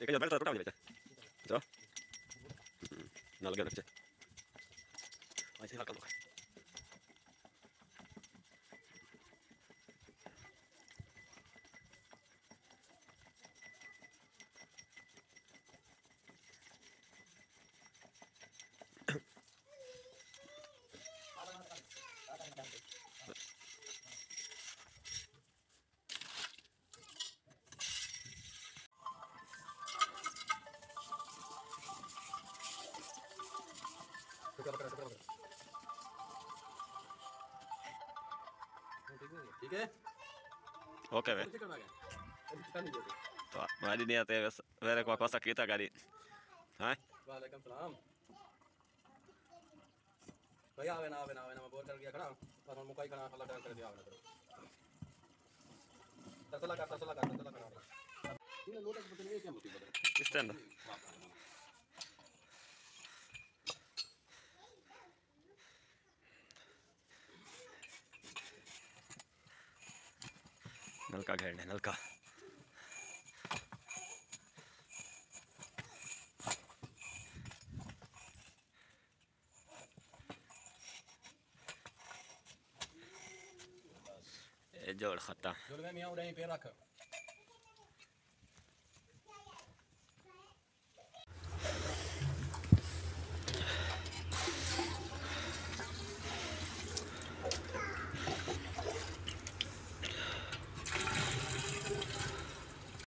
एक जो बैठ टूटा नहीं बेटा जो ना लगे ठीक है? ओके गया तो हमारी नहीं आते वेरे को कोसा कीता गाड़ी? हाँ? वालेकुम सलाम। भैया आवे ना आवे ना आवे ना मैं बोर कर गया खड़ा। पर मैं मुकाई खड़ा अल्लाह कर दिया आवे ना तसला कर तसला कर तसला कर ये लोटा नलका घेरने नलका। जोड़ खत्म जो मैं मियाँ उड़ाई पे रख।